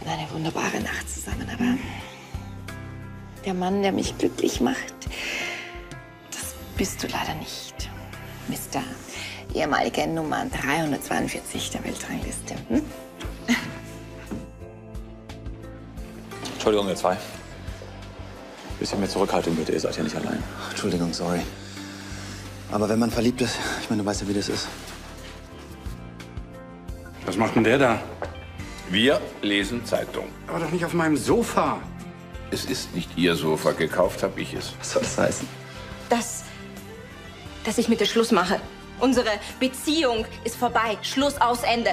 hatten eine wunderbare Nacht zusammen, aber der Mann, der mich glücklich macht, das bist du leider nicht. Mr. ehemalige Nummer 342 der Weltrangliste. Hm? Entschuldigung, ihr zwei. Bisschen mehr Zurückhaltung bitte, ihr seid ja nicht allein. Entschuldigung, sorry. Aber wenn man verliebt ist, ich meine, du weißt ja, wie das ist. Was macht denn der da? Wir lesen Zeitung. Aber doch nicht auf meinem Sofa. Es ist nicht Ihr Sofa. Gekauft habe ich es. Was soll das heißen? dass, dass ich mit dir Schluss mache. Unsere Beziehung ist vorbei. Schluss aus Ende.